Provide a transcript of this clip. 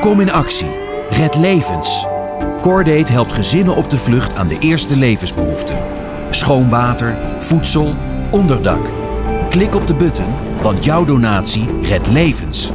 Kom in actie. Red levens. Cordate helpt gezinnen op de vlucht aan de eerste levensbehoeften. Schoon water, voedsel, onderdak. Klik op de button, want jouw donatie redt levens.